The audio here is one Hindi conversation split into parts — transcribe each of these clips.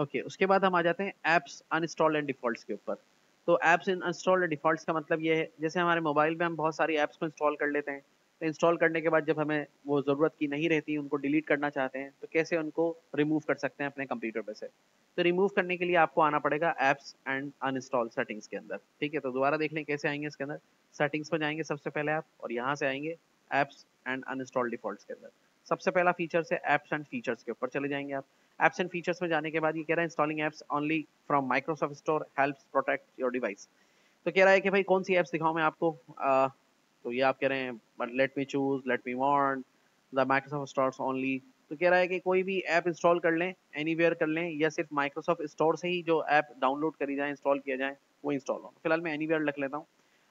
ओके okay, उसके बाद हम आ जाते हैं एप्स अनइंस्टॉल एंड डिफॉल्ट्स के ऊपर। तो एप्स अनइंस्टॉल एंड डिफॉल्ट्स का मतलब ये है जैसे हमारे मोबाइल में हम बहुत सारी एप्स को इंस्टॉल कर लेते हैं तो इंस्टॉल करने के बाद जब हमें वो ज़रूरत की नहीं रहती उनको डिलीट करना चाहते हैं तो कैसे उनको रिमूव कर सकते हैं अपने कंप्यूटर पे से? तो रिमूव करने के लिए आपको आना पड़ेगा एप्स एंड अनइंस्टॉल सेटिंग्स के अंदर। ठीक है तो दोबारा देख लें कैसे आएँगे इसके अंदर। सेटिंग्स में जाएँगे सबसे पहले आप और यहाँ से आएँगे एप्स एंड अनइंस्टॉल डिफॉल्ट्स के अंदर। सबसे पहला फीचर है एप्स एंड फीचर्स के ऊपर। चले जाएँगे आप। एप्स एंड फीचर्स में जाने के बाद ये कह रहा है installing apps only from Microsoft store helps protect your device तो कह रहा है कि भाई कौन सी एप्स दिखाऊँ मैं आपको? आ, तो ये आप कह रहे हैं but let me choose let me want the Microsoft stores only तो कह रहा है कि कोई भी ऐप इंस्टॉल कर लें एनीवेयर कर लें या सिर्फ़ माइक्रोसॉफ्ट स्टोर से ही जो ऐप डाउनलोड करी जाए इंस्टॉल किया जाए वो इंस्टॉल हो। फ़िलहाल मैं एनीवेयर लिख लेता हूँ।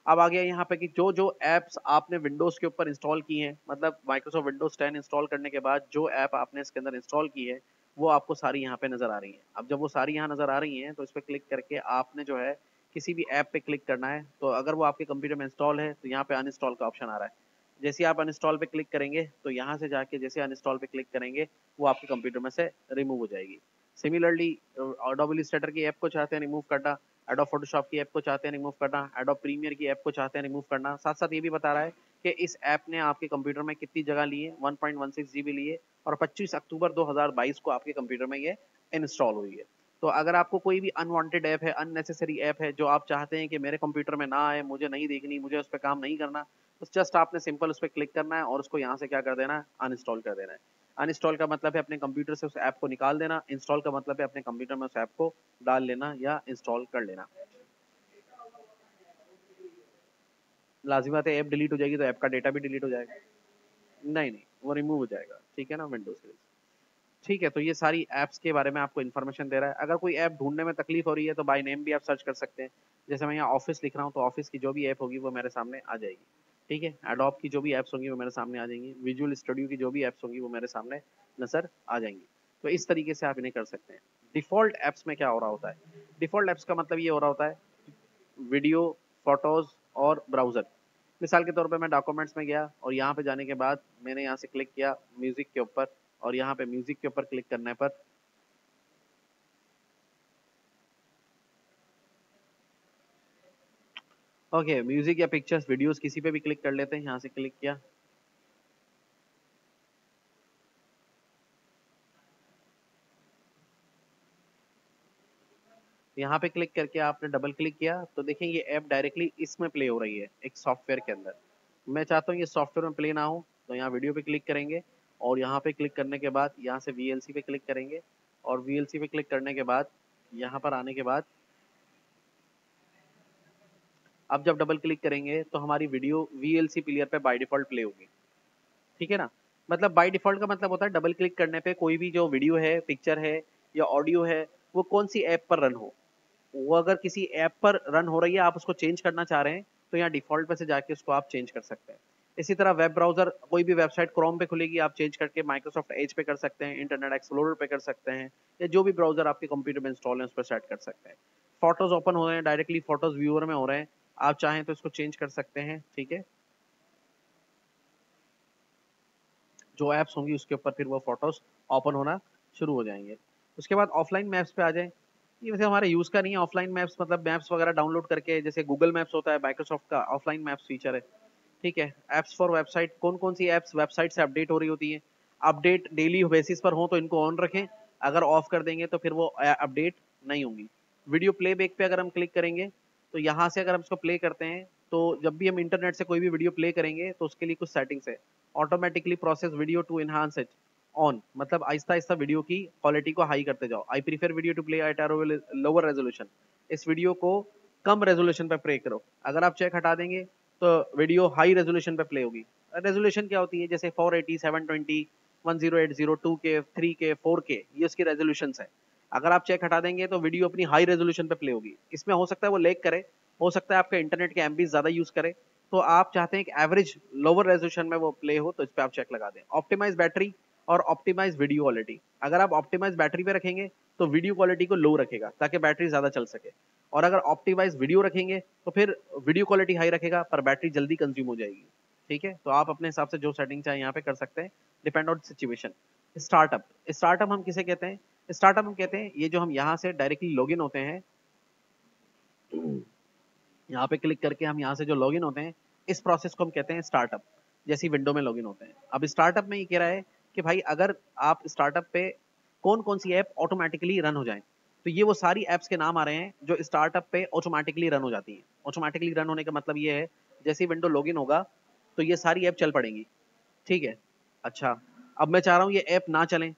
अब आ गया यहाँ पे कि जो जो एप्स आपने विंडोज़ के ऊपर इंस्टॉल की हैं मतलब माइक्रोसॉफ्ट विंडोज़ 10 इंस्टॉल करने के बाद जो ऐप आपने इसके अंदर इंस्टॉल की है वो आपको सारी यहाँ पे नज़र आ रही हैं। अब जब वो सारी यहाँ नज़र आ रही हैं तो इस पर क्लिक करके आपने जो है किसी भी ऐप पे क्लिक करना है। तो अगर वो आपके कंप्यूटर में इंस्टॉल है तो यहाँ पे अनइंस्टॉल का ऑप्शन आ रहा है। जैसे आप अनइंस्टॉल पे क्लिक करेंगे तो यहाँ से जाके जैसे अनइंस्टॉल पे क्लिक करेंगे, वो आपके कंप्यूटर में से रिमूव हो जाएगी। सिमिलरली ऑडोबिल स्टेटर की ऐप को चाहते हैं रिमूव करना एडो फोटोशॉप की ऐप को चाहते हैं रिमूव करना एडो प्रीमियर की ऐप को चाहते हैं रिमूव करना। साथ साथ ये भी बता रहा है कि इस ऐप ने आपके कंप्यूटर में कितनी जगह ली है? 1.16 जीबी लिए और 25 अक्टूबर 2022 को आपके कंप्यूटर में ये इंस्टॉल हुई है। तो अगर आपको कोई भी अनवांटेड ऐप है अननेसेसरी ऐप है, जो आप चाहते हैं कि मेरे कंप्यूटर में ना आए, मुझे नहीं देखनी, मुझे उस पर काम नहीं करना तो जस्ट आपने सिंपल उस पर क्लिक करना है और उसको यहाँ से क्या कर देना है? अनइंस्टॉल कर देना है। अनइंस्टॉल का मतलब है अपने कंप्यूटर से उस ऐप को निकाल देना इंस्टॉल का मतलब है अपने कंप्यूटर में उस ऐप को डाल लेना या इंस्टॉल कर लेना। लाजिमत है ऐप डिलीट हो जाएगी तो ऐप का डेटा भी डिलीट हो जाएगा। नहीं नहीं। वो रिमूव हो जाएगा। ठीक है ना विंडोज़ के ठीक है तो ये सारी ऐप्स के बारे में आपको इन्फॉर्मेशन दे रहा है। अगर कोई ऐप ढूँढने में तकलीफ़ हो रही है तो बाई नेम भी आप सर्च कर सकते हैं। जैसे मैं यहाँ ऑफ़िस लिख रहा हूँ तो ऑफ़िस की जो भी ऐप होगी, वो मेरे सामने आ जाएगी। ठीक है? एडोप की जो भी ऐप्स होंगी, वो मेरे सामने आ जाएँगी। विजुअल स्टूडियो की जो भी ऐप्स होंगी, वो मेरे सामने नज़र आ जाएँगी। तो इस तरीके से आप इन्हें कर सकते हैं। डिफ़ॉल्ट ऐप्स में क्या हो रहा होता है? डिफ़ॉल्ट ऐप्स का मतलब ये हो रहा होता है वीडियो फ़ोटोज़ और ब्राउज़र मिसाल के तौर पे मैं डॉक्यूमेंट्स में गया और यहाँ पे जाने के बाद मैंने यहाँ से क्लिक किया म्यूज़िक के ऊपर और यहाँ पे म्यूज़िक के ऊपर क्लिक करने पर ओके म्यूज़िक या पिक्चर्स वीडियोस किसी पे भी क्लिक कर लेते हैं, यहाँ से क्लिक किया। यहाँ पे क्लिक करके आपने डबल क्लिक किया तो देखें ये ऐप डायरेक्टली इसमें प्ले हो रही है, एक सॉफ्टवेयर के अंदर। मैं चाहता हूँ ये सॉफ्टवेयर में प्ले ना हो तो यहाँ वीडियो पे क्लिक करेंगे और यहाँ पे क्लिक करने के बाद, यहाँ से VLC पे क्लिक करेंगे और VLC पे क्लिक करने के बाद, यहाँ पर आने के बाद, अब जब डबल क्लिक करेंगे तो हमारी वीडियो वीएलसी प्लेयर पे बाय डिफ़ॉल्ट प्ले होगी। ठीक है ना? मतलब बाई डिफ़ॉल्ट का मतलब होता है डबल क्लिक करने पे कोई भी जो वीडियो है पिक्चर है या ऑडियो है वो कौन सी ऐप पर रन हो? वो अगर किसी ऐप पर रन हो रही है, आप उसको चेंज करना चाह रहे हैं तो यहाँ डिफ़ॉल्ट पे से जाके उसको आप चेंज कर सकते हैं। इसी तरह वेब ब्राउज़र कोई भी वेबसाइट क्रोम पे खुलेगी, आप चेंज करके माइक्रोसॉफ्ट एज पे कर सकते हैं इंटरनेट एक्सप्लोरर पे कर सकते हैं, या जो भी ब्राउज़र आपके कंप्यूटर में इंस्टॉल है, उस पर सेट कर सकते हैं। फ़ोटोज़ ओपन हो रहे हैं डायरेक्टली फ़ोटोज़ व्यूअर में हो रहे हैं, आप चाहें तो इसको चेंज कर सकते हैं, ठीक है? जो एप्स होंगी, उसके ऊपर फिर वो फ़ोटोज़ ओपन होना शुरू हो जाएँगे। उसके बाद ऑफलाइन मैप्स पे आ जाए। ये वैसे हमारे यूज़ का नहीं है। ऑफलाइन मैप्स मतलब मैप्स वगैरह डाउनलोड करके, जैसे गूगल मैप्स होता है माइक्रोसॉफ्ट का ऑफलाइन मैप्स फीचर है। ठीक है? एप्स फॉर वेबसाइट कौन कौन सी एप्स वेबसाइट से अपडेट हो रही होती है? अपडेट डेली बेसिस पर हो तो इनको ऑन रखें। अगर ऑफ़ कर देंगे तो फिर वो अपडेट नहीं होंगी। वीडियो प्ले बैक पे अगर हम क्लिक करेंगे तो यहाँ से अगर हम इसको प्ले करते हैं तो जब भी हम इंटरनेट से कोई भी वीडियो प्ले करेंगे तो उसके लिए कुछ सेटिंग्स है। Automatically process video to enhance it on मतलब आहिस्ता आहिस्ता वीडियो की क्वालिटी को हाई करते जाओ। I prefer video to play at lower resolution इस वीडियो को कम रेजोल्यूशन पे प्ले करो। अगर आप चेक हटा देंगे तो वीडियो हाई रेजोल्यूशन पे प्ले होगी। रेजोल्यूशन क्या होती है? जैसे 480, 720, 1080, 2K, 3K, 4K ये उसकी रेजोल्यूशन है। अगर आप चेक हटा देंगे तो वीडियो अपनी हाई रेजोल्यूशन पे प्ले होगी। इसमें हो सकता है वो लेक करे हो सकता है आपका इंटरनेट के एमबी ज़्यादा यूज़ करे। तो आप चाहते हैं कि एवरेज लोअर रेजोल्यूशन में वो प्ले हो तो इस पर आप चेक लगा दें। ऑप्टिमाइज बैटरी और ऑप्टिमाइज वीडियो क्वालिटी अगर आप ऑप्टिमाइज बैटरी पे रखेंगे तो वीडियो क्वालिटी को लो रखेगा, ताकि बैटरी ज़्यादा चल सके। और अगर ऑप्टिमाइज वीडियो रखेंगे तो फिर वीडियो क्वालिटी हाई रखेगा, पर बैटरी जल्दी कंज्यूम हो जाएगी। ठीक है? तो आप अपने हिसाब से जो सेटिंग चाहे, यहाँ पे कर सकते हैं। Depend on situation startup startup हम किसे कहते हैं? स्टार्टअप हम कहते हैं, ये जो हम यहाँ से डायरेक्टली लॉगिन होते हैं, यहाँ पे क्लिक करके हम यहाँ से जो लॉगिन होते हैं, इस प्रोसेस को हम कहते हैं स्टार्टअप जैसी विंडो में लॉगिन होते हैं। अब स्टार्टअप में ये कह रहा है कि भाई अगर आप स्टार्टअप पे कौन कौन सी ऐप ऑटोमेटिकली रन हो जाए तो ये वो सारी ऐप्स के नाम आ रहे हैं जो स्टार्टअप पे ऑटोमेटिकली रन हो जाती हैं। ऑटोमेटिकली रन होने का मतलब ये है, जैसे विंडो लॉगिन होगा तो ये सारी ऐप चल पड़ेंगी। ठीक है? अच्छा अब मैं चाह रहा हूँ ये ऐप ना चलें।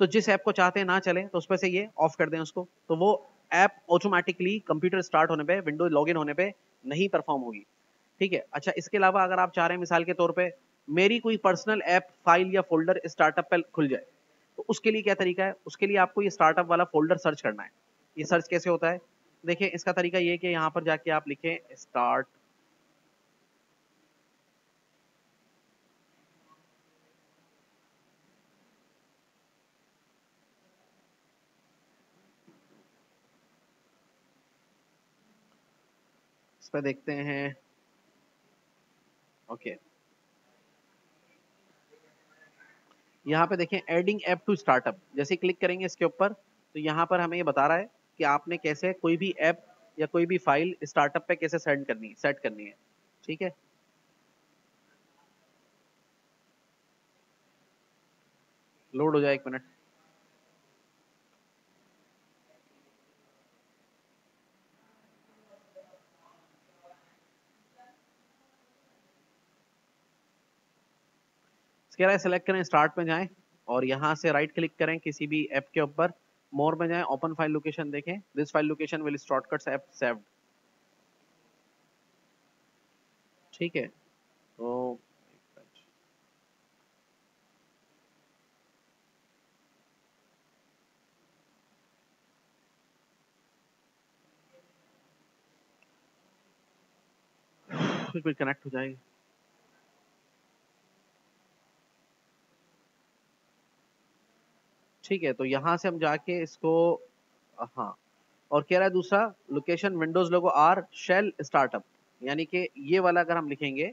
तो जिस ऐप को चाहते हैं ना चले तो उस पर से ये ऑफ़ कर दें उसको। तो वो ऐप ऑटोमेटिकली कंप्यूटर स्टार्ट होने पे विंडो लॉगिन होने पे नहीं परफॉर्म होगी। ठीक है? अच्छा इसके अलावा अगर आप चाह रहे हैं मिसाल के तौर पे मेरी कोई पर्सनल ऐप, फ़ाइल या फोल्डर स्टार्टअप पर खुल जाए तो उसके लिए क्या तरीका है? उसके लिए आपको ये स्टार्टअप वाला फोल्डर सर्च करना है। ये सर्च कैसे होता है? देखिए, इसका तरीका ये कि यहाँ पर जाके आप लिखें स्टार्ट इस पर देखते हैं। ओके। यहाँ पे देखें एडिंग ऐप टू स्टार्टअप जैसे क्लिक करेंगे इसके ऊपर तो यहाँ पर हमें ये बता रहा है कि आपने कैसे कोई भी ऐप या कोई भी फ़ाइल स्टार्टअप पे कैसे सेंड करनी है सेट करनी है। ठीक है? लोड हो जाए एक मिनट रहा है सेलेक्ट करें स्टार्ट में जाएँ और यहाँ से राइट क्लिक करें किसी भी ऐप के ऊपर। मोर में जाएँ ओपन फ़ाइल लोकेशन देखें। This file location will shortcuts app saved ठीक है? तो फिर कनेक्ट हो जाएगी। ठीक है तो यहाँ से हम जाके इसको हाँ और कह रहा है दूसरा location Windows logo R shell startup यानी कि ये वाला अगर हम लिखेंगे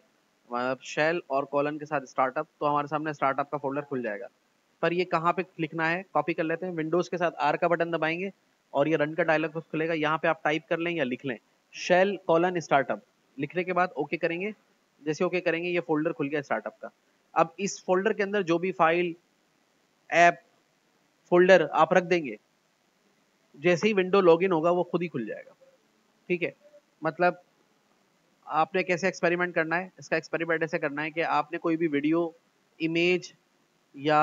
शेल और कॉलन के साथ स्टार्टअप तो हमारे सामने स्टार्टअप का फोल्डर खुल जाएगा। पर ये कहाँ पे लिखना है कॉपी कर लेते हैं विंडोज़ के साथ आर का बटन दबाएँगे, और ये रन का डायलॉग बॉक्स खुलेगा, यहाँ पे आप टाइप कर लें या लिख लें शेल कॉलन स्टार्टअप लिखने के बाद ओके करेंगे, जैसे ओके करेंगे, ये फोल्डर खुल गया स्टार्टअप का। अब इस फोल्डर के अंदर जो भी फ़ाइल ऐप फोल्डर आप रख देंगे। जैसे ही विंडो लॉगिन होगा, वो खुद ही खुल जाएगा। ठीक है? मतलब आपने कैसे एक्सपेरिमेंट करना है? इसका एक्सपेरिमेंट ऐसे करना है कि आपने कोई भी वीडियो इमेज या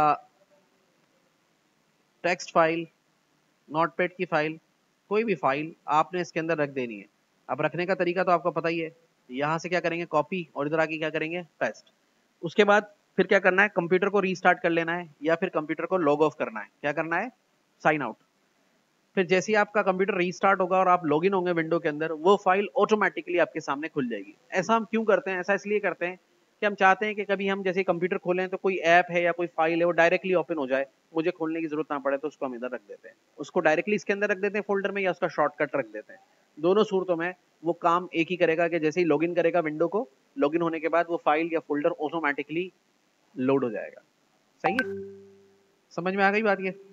टेक्स्ट फ़ाइल नोटपैड की फ़ाइल कोई भी फ़ाइल आपने इसके अंदर रख देनी है। अब रखने का तरीका तो आपको पता ही है। यहाँ से क्या करेंगे? कॉपी और इधर आके क्या करेंगे? पेस्ट उसके बाद फिर क्या करना है? कंप्यूटर को रीस्टार्ट कर लेना है या फिर कंप्यूटर को लॉग ऑफ़ करना है। क्या करना है? साइन आउट फिर जैसे ही आपका कंप्यूटर रीस्टार्ट होगा और आप लॉगिन होंगे विंडो के अंदर, वो फ़ाइल ऑटोमेटिकली आपके सामने खुल जाएगी। ऐसा हम क्यों करते हैं? ऐसा इसलिए करते हैं कि हम चाहते हैं कि कभी हम जैसे कंप्यूटर खोलें तो कोई ऐप है या कोई फ़ाइल है, वो डायरेक्टली ओपन हो जाए। मुझे खोलने की ज़रूरत ना पड़े तो उसको हम इधर रख देते हैं। उसको डायरेक्टली इसके अंदर रख देते हैं फोल्डर में या उसका शॉर्टकट रख देते हैं। दोनों सूरतों में वो काम एक ही करेगा कि जैसे ही लॉगिन करेगा विंडो को लॉगिन होने के बाद वो फ़ाइल या फोल्डर ऑटोमेटिकली लोड हो जाएगा। सही है? समझ में आ गई बात ये?